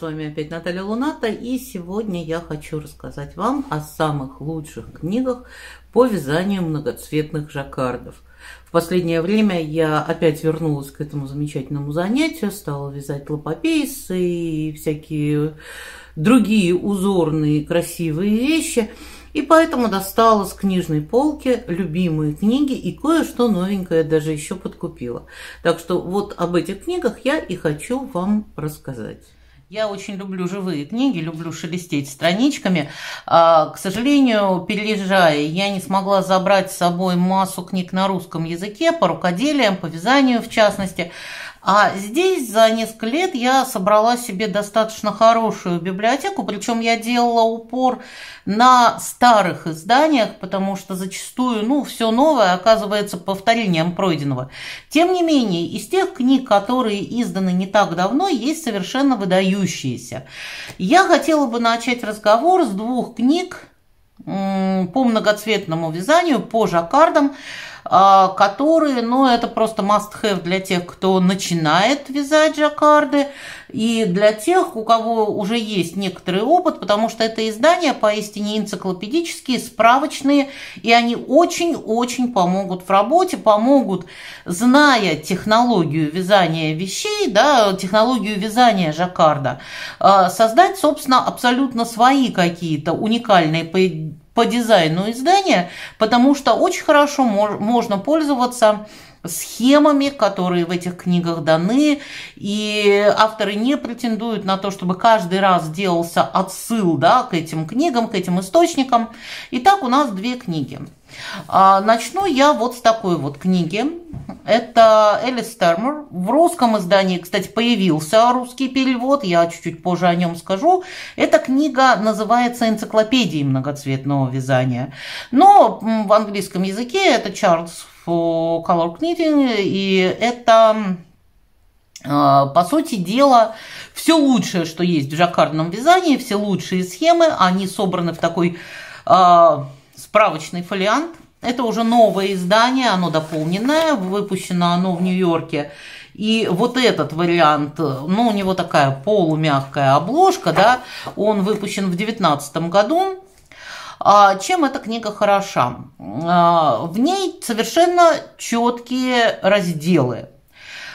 с вами опять Наталья Луната, и сегодня я хочу рассказать вам о самых лучших книгах по вязанию многоцветных жаккардов. В последнее время я опять вернулась к этому замечательному занятию, стала вязать лапопейсы и всякие другие узорные красивые вещи, и поэтому достала с книжной полки любимые книги и кое-что новенькое даже еще подкупила. Так что вот об этих книгах я и хочу вам рассказать. Я очень люблю живые книги, люблю шелестеть страничками. А, к сожалению, переезжая, я не смогла забрать с собой массу книг на русском языке по рукоделиям, по вязанию в частности. А здесь за несколько лет я собрала себе достаточно хорошую библиотеку, причем я делала упор на старых изданиях, потому что зачастую, ну, все новое оказывается повторением пройденного. Тем не менее, из тех книг, которые изданы не так давно, есть совершенно выдающиеся. Я хотела бы начать разговор с двух книг по многоцветному вязанию, по жаккардам, которые, ну, это просто must-have для тех, кто начинает вязать жаккарды, и для тех, у кого уже есть некоторый опыт, потому что это издания поистине энциклопедические, справочные, и они очень-очень помогут в работе, помогут, зная технологию вязания вещей, да, технологию вязания жаккарда, а, создать, собственно, абсолютно свои какие-то уникальные по дизайну издания, потому что очень хорошо можно пользоваться схемами, которые в этих книгах даны, и авторы не претендуют на то, чтобы каждый раз делался отсыл да, к этим книгам, к этим источникам. Итак, у нас две книги. А, начну я вот с такой вот книги. Это Элис Термер. В русском издании, кстати, появился русский перевод, я чуть-чуть позже о нем скажу. Эта книга называется «Энциклопедией многоцветного вязания». Но в английском языке это for Color Knitting, и это а, по сути дела, все лучшее, что есть в жаккардном вязании, все лучшие схемы, они собраны в такой э, справочный фолиант. Это уже новое издание, оно дополненное, выпущено оно в Нью-Йорке. И вот этот вариант, ну, у него такая полумягкая обложка, да, он выпущен в 2019 году. А чем эта книга хороша? А, в ней совершенно четкие разделы.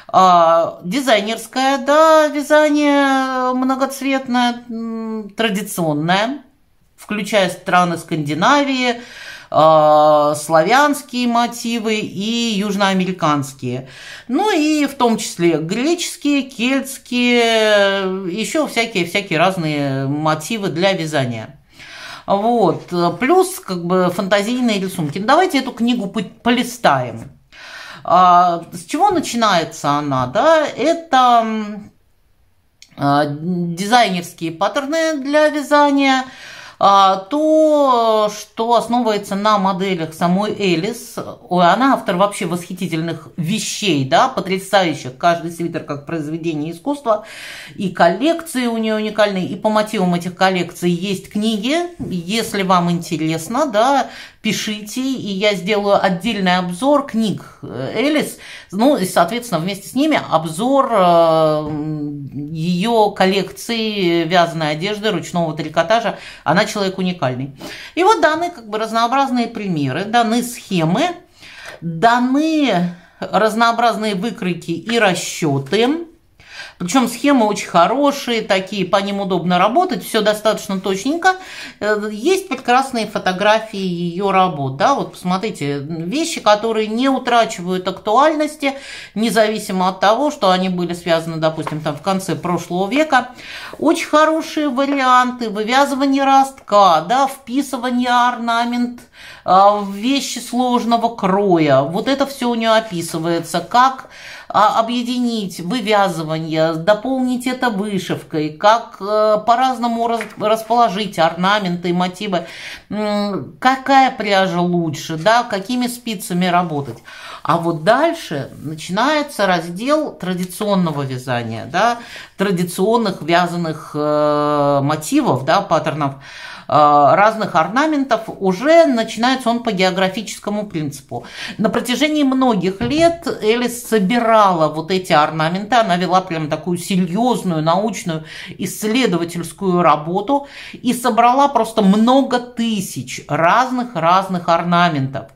А, дизайнерское, да, вязание многоцветное, традиционное, включая страны Скандинавии, славянские мотивы и южноамериканские. Ну и в том числе греческие, кельтские, еще всякие-всякие разные мотивы для вязания. Вот. Плюс как бы фантазийные рисунки. Ну, давайте эту книгу полистаем. А, с чего начинается она? Да? Это а, дизайнерские паттерны для вязания, то, что основывается на моделях самой Элис. Она автор вообще восхитительных вещей, да, потрясающих. Каждый свитер как произведение искусства. И коллекции у нее уникальные. И по мотивам этих коллекций есть книги. Если вам интересно, да, пишите, и я сделаю отдельный обзор книг э, Элис, ну, и, соответственно, вместе с ними обзор э, ее коллекции вязаной одежды, ручного трикотажа. Она человек уникальный. И вот даны как бы разнообразные примеры, даны схемы, даны разнообразные выкройки и расчеты. Причем схемы очень хорошие, такие, по ним удобно работать, все достаточно точненько. Э, есть прекрасные фотографии ее работ, да, вот посмотрите, вещи, которые не утрачивают актуальности, независимо от того, что они были связаны, допустим, там в конце прошлого века. Очень хорошие варианты вывязывания ростка, да, вписывание орнамент э, в вещи сложного кроя. Вот это все у нее описывается, как объединить вывязывание, дополнить это вышивкой, как э, по-разному расположить орнаменты, мотивы, какая пряжа лучше, да, какими спицами работать. А вот дальше начинается раздел традиционного вязания, да, традиционных вязаных э, мотивов, да, паттернов. Разных орнаментов, уже начинается он по географическому принципу. На протяжении многих лет Элис собирала вот эти орнаменты, она вела прям такую серьезную научную исследовательскую работу и собрала просто много тысяч разных-разных орнаментов.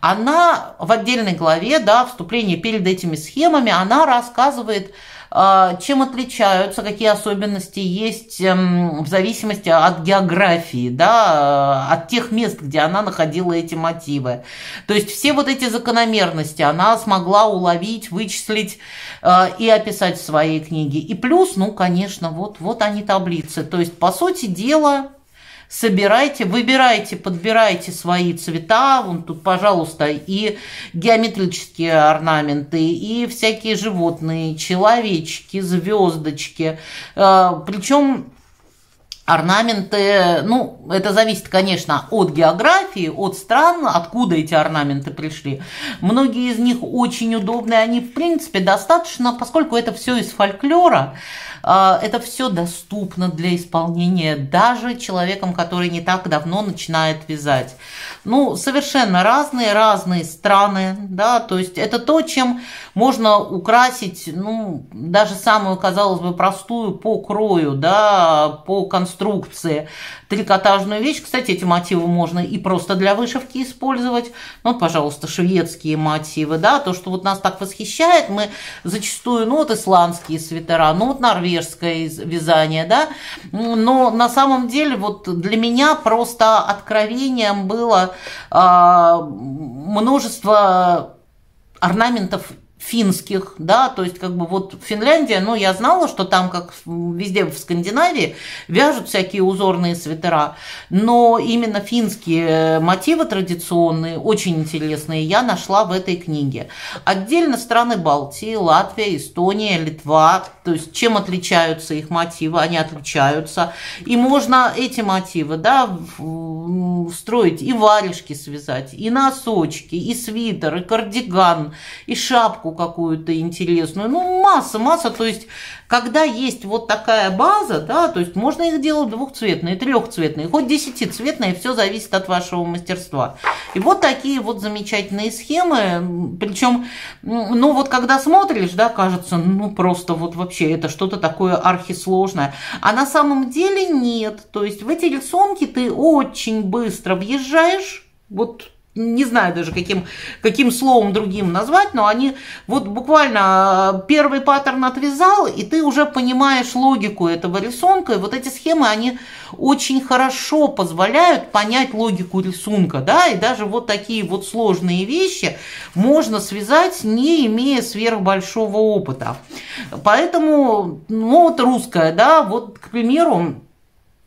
Она в отдельной главе, да, вступление перед этими схемами, она рассказывает чем отличаются, какие особенности есть эм, в зависимости от географии, да, от тех мест, где она находила эти мотивы. То есть все вот эти закономерности она смогла уловить, вычислить э, и описать в своей книге. И плюс, ну, конечно, вот, вот они таблицы. То есть, по сути дела, собирайте, выбирайте, подбирайте свои цвета, вон тут, пожалуйста, и геометрические орнаменты, и всякие животные, человечки, звездочки, э, причем Орнаменты, ну, это зависит, конечно, от географии, от стран, откуда эти орнаменты пришли. Многие из них очень удобные, они, в принципе, достаточно, поскольку это все из фольклора, это все доступно для исполнения даже человеком, который не так давно начинает вязать. Ну, совершенно разные, разные страны, да, то есть это то, чем можно украсить, ну, даже самую, казалось бы, простую по крою, да, по конструкции трикотажную вещь. Кстати, эти мотивы можно и просто для вышивки использовать. Ну, вот, пожалуйста, шведские мотивы, да, то, что вот нас так восхищает, мы зачастую, ну, вот исландские свитера, ну, вот норвежское вязание, да, но на самом деле вот для меня просто откровением было э, множество орнаментов финских, да, то есть как бы вот Финляндия, ну, я знала, что там, как везде в Скандинавии, вяжут всякие узорные свитера, но именно финские мотивы традиционные, очень интересные, я нашла в этой книге. Отдельно страны Балтии, Латвия, Эстония, Литва, то есть чем отличаются их мотивы, они отличаются, и можно эти мотивы, да, строить и варежки связать, и носочки, и свитер, и кардиган, и шапку какую-то интересную. Ну, масса, масса. То есть, когда есть вот такая база, да, то есть можно их делать двухцветные, трехцветные, хоть десятицветные, все зависит от вашего мастерства. И вот такие вот замечательные схемы, причем, ну вот когда смотришь, да, кажется, ну просто вот вообще это что-то такое архисложное, а на самом деле нет. То есть в эти рисунки ты очень быстро въезжаешь, вот не знаю даже каким, каким словом другим назвать, но они вот буквально э, первый паттерн отвязал, и ты уже понимаешь логику этого рисунка, и вот эти схемы, они очень хорошо позволяют понять логику рисунка, да, и даже вот такие вот сложные вещи можно связать, не имея сверхбольшого опыта. Поэтому, ну вот русская, да, вот, к примеру,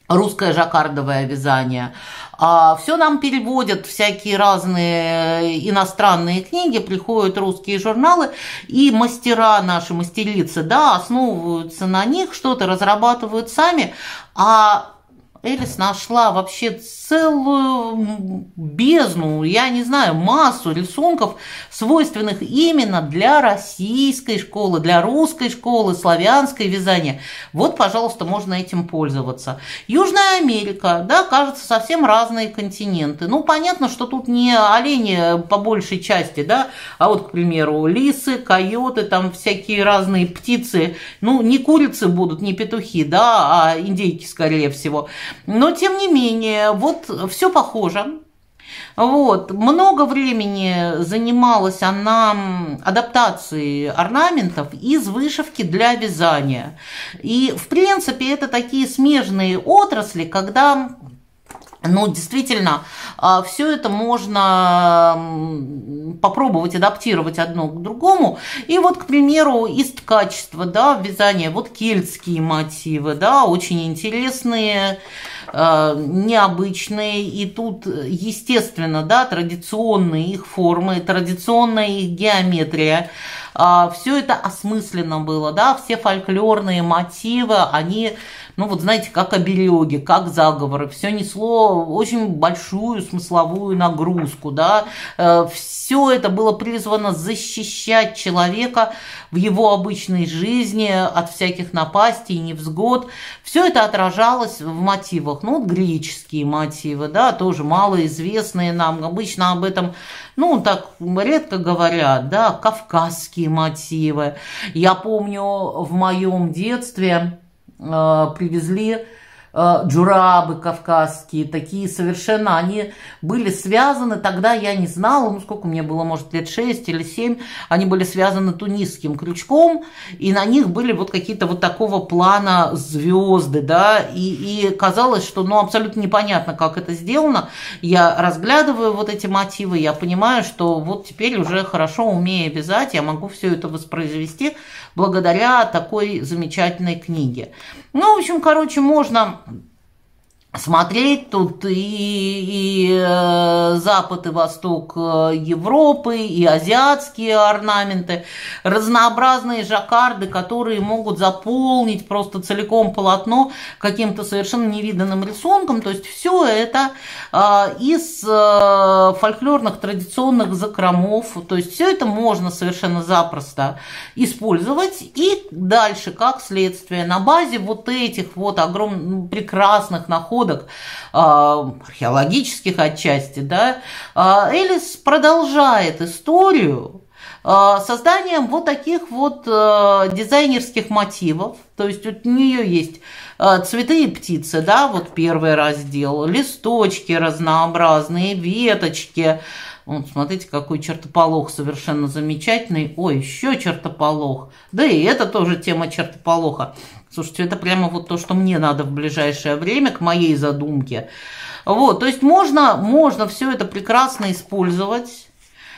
русское жаккардовое вязание. А все нам переводят всякие разные иностранные книги, приходят русские журналы, и мастера наши, мастерицы, да, основываются на них, что-то разрабатывают сами, а Элис нашла вообще целую бездну, я не знаю, массу рисунков, свойственных именно для российской школы, для русской школы, славянской вязания. Вот, пожалуйста, можно этим пользоваться. Южная Америка, да, кажется, совсем разные континенты. Ну, понятно, что тут не олени по большей части, да, а вот, к примеру, лисы, койоты, там всякие разные птицы. Ну, не курицы будут, не петухи, да, а индейки, скорее всего. Но, тем не менее, вот все похоже. Вот. Много времени занималась она адаптацией орнаментов из вышивки для вязания. И, в принципе, это такие смежные отрасли, когда ну, действительно, а, все это можно попробовать адаптировать одно к другому. И вот, к примеру, из качества, да, вязания, вот кельтские мотивы, да, очень интересные, а, необычные. И тут, естественно, да, традиционные их формы, традиционная их геометрия. А, все это осмысленно было, да, все фольклорные мотивы, они ну вот знаете, как обереги, как заговоры, все несло очень большую смысловую нагрузку, да, э, все это было призвано защищать человека в его обычной жизни от всяких напастей, невзгод, все это отражалось в мотивах. Ну, греческие мотивы, да, тоже малоизвестные нам. Обычно об этом, ну, так редко говорят, да, кавказские мотивы. Я помню, в моем детстве э, привезли джурабы кавказские, такие совершенно, они были связаны, тогда я не знала, ну сколько мне было, может, лет 6 или 7, они были связаны тунисским крючком, и на них были вот какие-то вот такого плана звезды, да, и, и казалось, что, ну, абсолютно непонятно, как это сделано. Я разглядываю вот эти мотивы, я понимаю, что вот теперь уже хорошо умея вязать, я могу все это воспроизвести благодаря такой замечательной книге. Ну, в общем, короче, можно смотреть тут и, и э, запад и восток э, Европы, и азиатские орнаменты, разнообразные жаккарды, которые могут заполнить просто целиком полотно каким-то совершенно невиданным рисунком. То есть все это э, из фольклорных традиционных закромов. То есть все это можно совершенно запросто использовать. И дальше, как следствие, на базе вот этих вот огромных прекрасных находок, находок, а, археологических отчасти, да, а, Элис продолжает историю а, созданием вот таких вот дизайнерских мотивов. То есть у нее есть цветы и птицы, да, вот первый раздел, листочки разнообразные, веточки. Вот, смотрите, какой чертополох совершенно замечательный. Ой, еще чертополох. Да и это тоже тема чертополоха. Слушайте, это прямо вот то, что мне надо в ближайшее время к моей задумке. Вот, то есть можно, можно все это прекрасно использовать.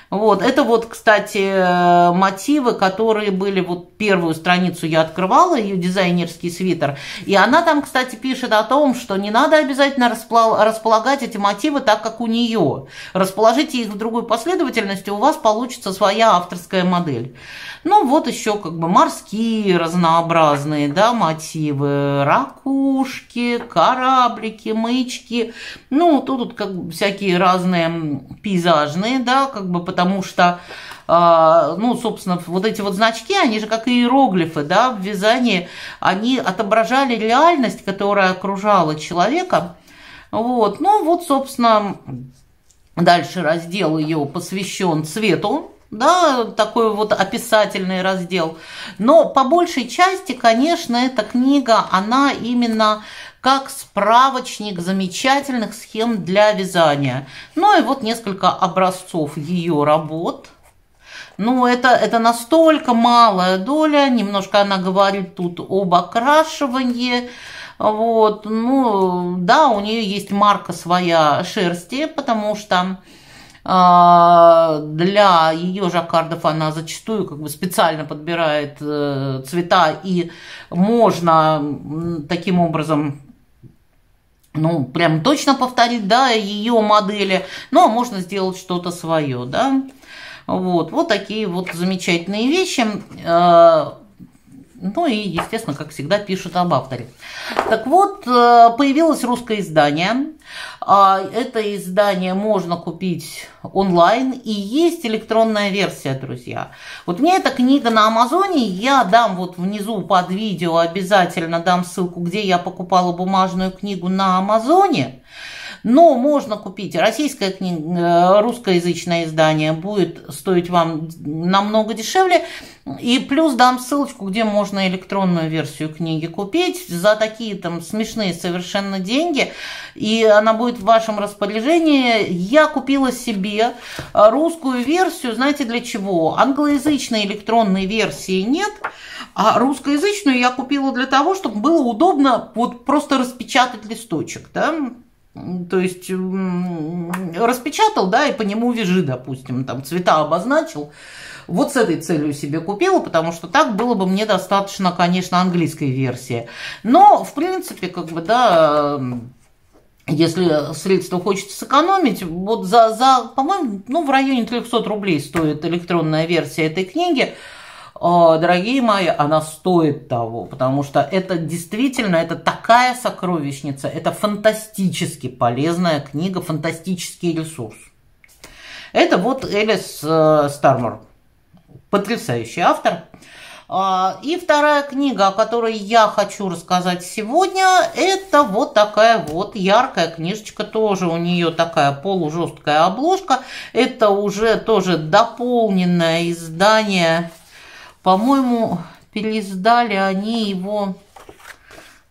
Вот, это вот, кстати, мотивы, которые были, вот первую страницу я открывала, ее дизайнерский свитер, и она там, кстати, пишет о том, что не надо обязательно располагать эти мотивы так, как у нее. Расположите их в другой последовательности, у вас получится своя авторская модель. Ну, вот еще как бы морские разнообразные, да, мотивы, ракушки, кораблики, маячки, ну, тут, тут как бы всякие разные пейзажные, да, как бы потому что а, ну, собственно, вот эти вот значки, они же как иероглифы, да, в вязании, они отображали реальность, которая окружала человека. Вот, ну, вот, собственно, дальше раздел ее посвящен цвету, да, такой вот описательный раздел. Но по большей части, конечно, эта книга, она именно как справочник замечательных схем для вязания. Ну и вот несколько образцов ее работ. Ну, это, это настолько малая доля, немножко она говорит тут об окрашивании, вот, ну, да, у нее есть марка своя шерсти, потому что а, для ее жаккардов она зачастую как бы специально подбирает э, цвета, и можно таким образом ну, прям точно повторить, да, ее модели, но можно сделать что-то свое, да. Вот, вот такие вот замечательные вещи. Ну и, естественно, как всегда, пишут об авторе. Так вот, э, появилось русское издание. А, это издание можно купить онлайн, и есть электронная версия, друзья. Вот мне эта книга на Амазоне, я дам вот внизу под видео, обязательно дам ссылку, где я покупала бумажную книгу на Амазоне. Но можно купить российское книга, э, русскоязычное издание будет стоить вам намного дешевле. И плюс дам ссылочку, где можно электронную версию книги купить за такие там смешные совершенно деньги. И она будет в вашем распоряжении. Я купила себе русскую версию, знаете для чего? Англоязычной электронной версии нет. А русскоязычную я купила для того, чтобы было удобно вот просто распечатать листочек, да, то есть распечатал, да, и по нему вяжи, допустим, там цвета обозначил. Вот с этой целью себе купила, потому что так было бы мне достаточно, конечно, английской версии. Но, в принципе, как бы, да, если средства хочется сэкономить, вот за, за по-моему, ну, в районе 300 рублей стоит электронная версия этой книги – дорогие мои, она стоит того, потому что это действительно, это такая сокровищница, это фантастически полезная книга, фантастический ресурс. Это вот Элис э, Стармор, потрясающий автор. А, и вторая книга, о которой я хочу рассказать сегодня, это вот такая вот яркая книжечка, тоже у нее такая полужесткая обложка. Это уже тоже дополненное издание, по-моему, переиздали они его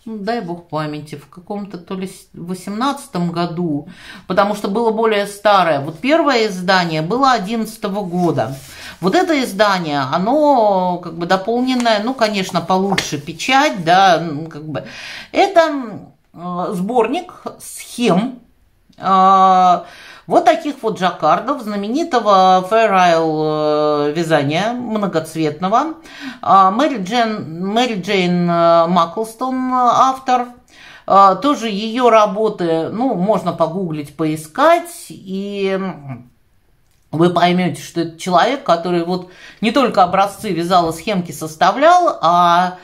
ну, дай бог памяти, в каком-то то ли 18 году, потому что было более старое. Вот первое издание было 11 года. Вот это издание, оно как бы дополненное, ну, конечно, получше печать, да, как бы. Это сборник схем а, вот таких вот жаккардов знаменитого э, вязания многоцветного. А, Мэри, Джен, Мэри Джейн э, Маклстон автор. А, тоже ее работы, ну, можно погуглить, поискать. И вы поймете, что это человек, который вот не только образцы вязал и схемки составлял, а,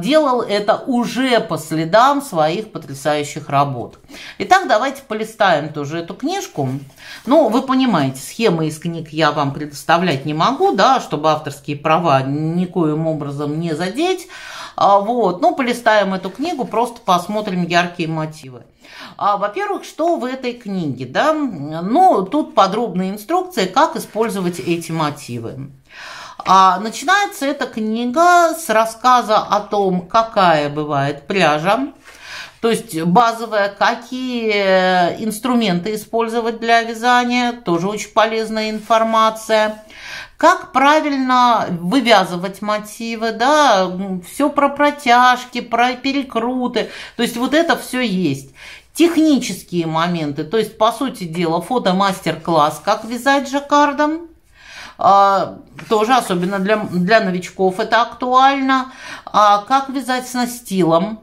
делал это уже по следам своих потрясающих работ. Итак, давайте полистаем тоже эту книжку. Ну, вы понимаете, схемы из книг я вам предоставлять не могу, да, чтобы авторские права никоим образом не задеть. А, вот, ну, полистаем эту книгу, просто посмотрим яркие мотивы. А, во-первых, что в этой книге, да? Ну, тут подробная инструкция, как использовать эти мотивы. А начинается эта книга с рассказа о том, какая бывает пряжа, то есть базовая, какие инструменты использовать для вязания, тоже очень полезная информация. Как правильно вывязывать мотивы, да, все про протяжки, про перекруты, то есть вот это все есть. Технические моменты, то есть, по сути дела, фото-мастер-класс, как вязать жаккардом, тоже особенно для, для новичков это актуально. А как вязать с настилом?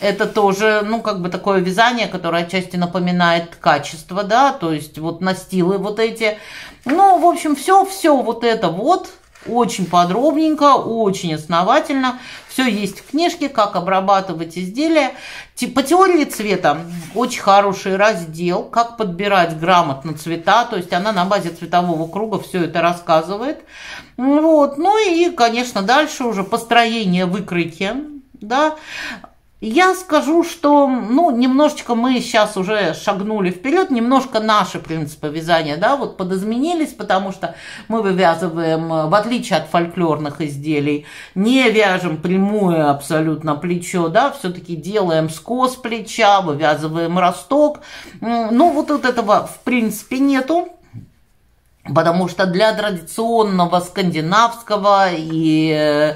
Это тоже, ну, как бы такое вязание, которое отчасти напоминает качество, да, то есть вот настилы вот эти. Ну, в общем, все-все вот это вот очень подробненько, очень основательно. Все есть в книжке, как обрабатывать изделия. По теории цвета очень хороший раздел, как подбирать грамотно цвета. То есть она на базе цветового круга все это рассказывает. Вот. Ну и, конечно, дальше уже построение выкройки. Да, я скажу, что, ну, немножечко мы сейчас уже шагнули вперед, немножко наши принципы вязания, да, вот подизменились, потому что мы вывязываем, в отличие от фольклорных изделий, не вяжем прямое абсолютно плечо, да, все-таки делаем скос плеча, вывязываем росток. Ну, вот, вот этого, в принципе, нету. Потому что для традиционного скандинавского и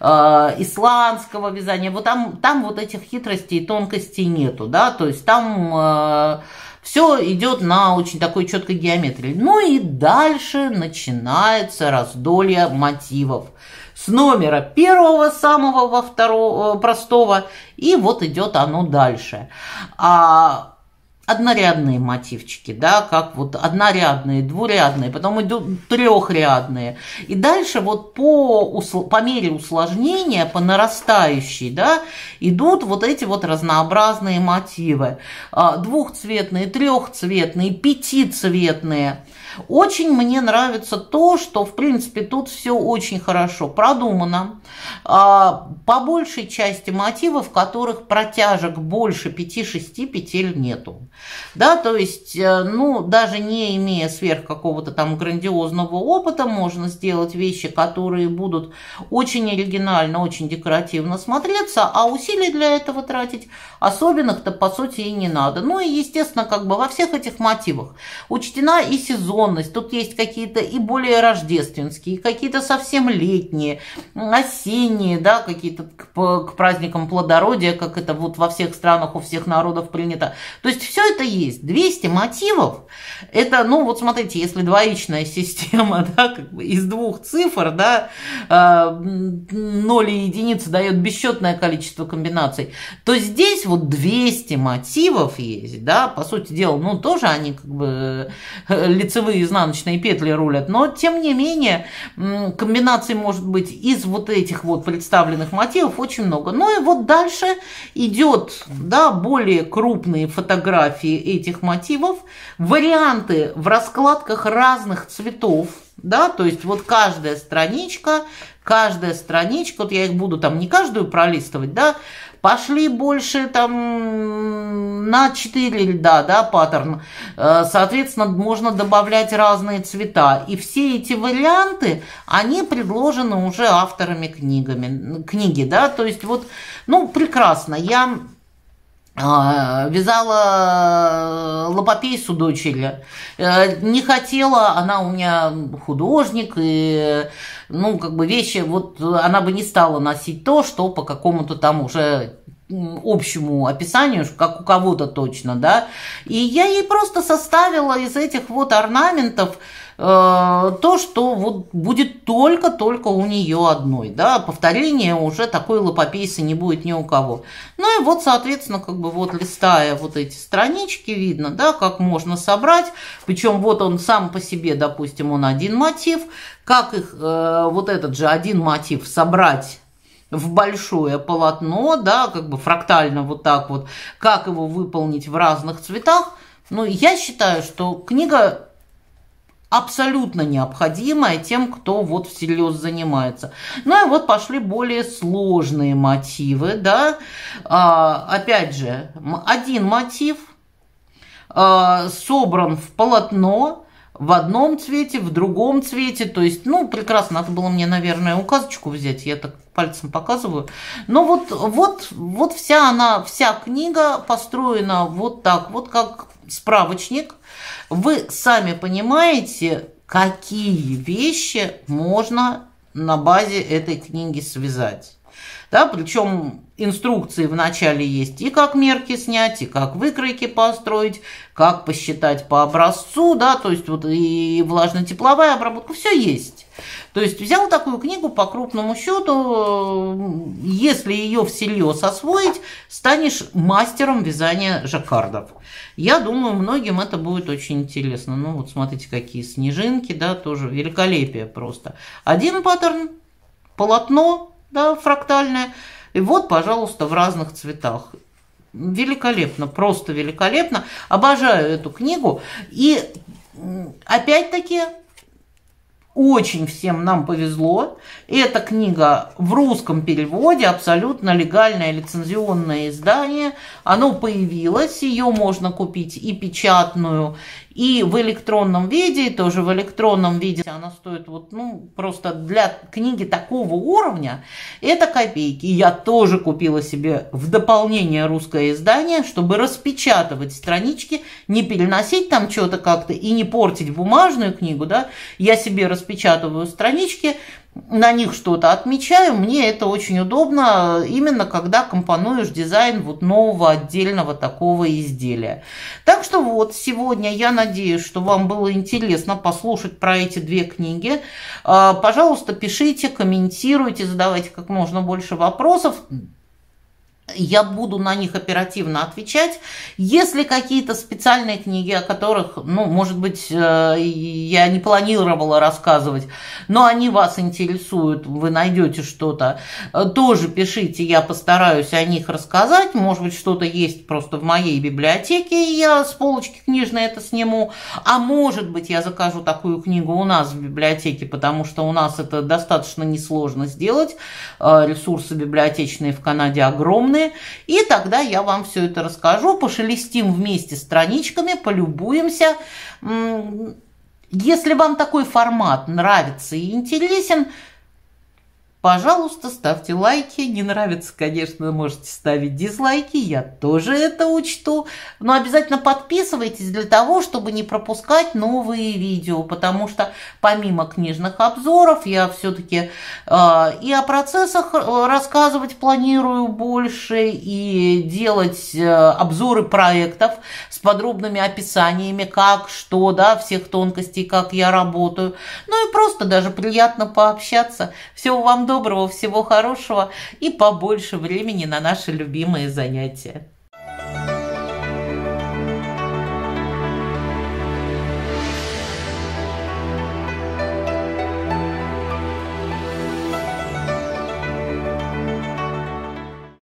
э, исландского вязания, вот там, там вот этих хитростей и тонкостей нету, да, то есть там э, все идет на очень такой четкой геометрии. Ну и дальше начинается раздолье мотивов с номера первого самого во второго э, простого, и вот идет оно дальше. А однорядные мотивчики, да, как вот однорядные, двурядные, потом идут трехрядные. И дальше вот по, по мере усложнения, по нарастающей, да, идут вот эти вот разнообразные мотивы. А, двухцветные, трехцветные, пятицветные. Очень мне нравится то, что, в принципе, тут все очень хорошо продумано. А, по большей части мотивов, которых протяжек больше 5-6 петель нету. Да, то есть, э, ну, даже не имея сверх какого-то там грандиозного опыта, можно сделать вещи, которые будут очень оригинально, очень декоративно смотреться, а усилий для этого тратить особенных-то, по сути, и не надо. Ну и, естественно, как бы во всех этих мотивах учтена и сезонность. Тут есть какие-то и более рождественские, какие-то совсем летние, осенние, да, какие-то к, к праздникам плодородия, как это вот во всех странах у всех народов принято. То есть все это есть. 200 мотивов, это, ну вот смотрите, если двоичная система, да, как бы из двух цифр, да, э, 0 и единицы дает бесчетное количество комбинаций, то здесь вот 200 мотивов есть, да, по сути дела, ну тоже они как бы э, лицевые изнаночные петли рулят, но тем не менее комбинаций может быть из вот этих вот представленных мотивов очень много. Ну и вот дальше идет, да, более крупные фотографии этих мотивов, варианты в раскладках разных цветов, да, то есть вот каждая страничка, каждая страничка, вот я их буду там не каждую пролистывать, да, пошли больше там на 4 льда, да, паттерн, э, соответственно, можно добавлять разные цвета, и все эти варианты, они предложены уже авторами книгами, книги, да, то есть вот, ну, прекрасно, я вязала лопопейсу дочери. Э, не хотела, она у меня художник, и, ну, как бы вещи, вот она бы не стала носить то, что по какому-то там уже общему описанию, как у кого-то точно, да. И я ей просто составила из этих вот орнаментов Э, то, что вот будет только-только у нее одной, да, повторение уже такой лопопейсы не будет ни у кого. Ну и вот, соответственно, как бы вот листая вот эти странички, видно, да, как можно собрать, причем вот он сам по себе, допустим, он один мотив, как их, э, вот этот же один мотив собрать в большое полотно, да, как бы фрактально вот так вот, как его выполнить в разных цветах, ну, я считаю, что книга абсолютно необходимое тем, кто вот всерьез занимается. Ну и вот пошли более сложные мотивы, да. А, опять же, один мотив а, собран в полотно, в одном цвете, в другом цвете, то есть, ну, прекрасно, надо было мне, наверное, указочку взять, я так пальцем показываю. Но вот, вот, вот вся она, вся книга построена вот так, вот как справочник, вы сами понимаете, какие вещи можно на базе этой книги связать. Да, причем инструкции в начале есть и как мерки снять, и как выкройки построить, как посчитать по образцу, да, то есть вот и влажно-тепловая обработка, все есть. То есть взял такую книгу по крупному счету, если ее всерьез освоить, станешь мастером вязания жаккардов. Я думаю, многим это будет очень интересно. Ну вот смотрите, какие снежинки, да, тоже великолепие просто. Один паттерн, полотно, да, фрактальное, и вот, пожалуйста, в разных цветах. Великолепно, просто великолепно. Обожаю эту книгу. И опять-таки очень всем нам повезло. Эта книга в русском переводе, абсолютно легальное лицензионное издание. Оно появилось, ее можно купить и печатную, и в электронном виде, и тоже в электронном виде она стоит вот, ну, просто для книги такого уровня, это копейки. Я тоже купила себе в дополнение русское издание, чтобы распечатывать странички, не переносить там что-то как-то и не портить бумажную книгу, да. Я себе распечатываю странички, на них что-то отмечаю, мне это очень удобно, именно когда компонуешь дизайн вот нового отдельного такого изделия. Так что вот, сегодня я надеюсь, что вам было интересно послушать про эти две книги. А, пожалуйста, пишите, комментируйте, задавайте как можно больше вопросов я буду на них оперативно отвечать. Если какие-то специальные книги, о которых, ну, может быть, э, я не планировала рассказывать, но они вас интересуют, вы найдете что-то, э, тоже пишите, я постараюсь о них рассказать. Может быть, что-то есть просто в моей библиотеке, и я с полочки книжной это сниму. А может быть, я закажу такую книгу у нас в библиотеке, потому что у нас это достаточно несложно сделать. Э, ресурсы библиотечные в Канаде огромные стороны, и тогда я вам все это расскажу, пошелестим вместе страничками, полюбуемся. Если вам такой формат нравится и интересен, Пожалуйста, ставьте лайки. Не нравится, конечно, можете ставить дизлайки. Я тоже это учту. Но обязательно подписывайтесь для того, чтобы не пропускать новые видео. Потому что помимо книжных обзоров, я все-таки э, и о процессах э, рассказывать планирую больше. И делать э, обзоры проектов с подробными описаниями, как, что, да, всех тонкостей, как я работаю. Ну и просто даже приятно пообщаться. Всего вам доброго, всего хорошего и побольше времени на наши любимые занятия.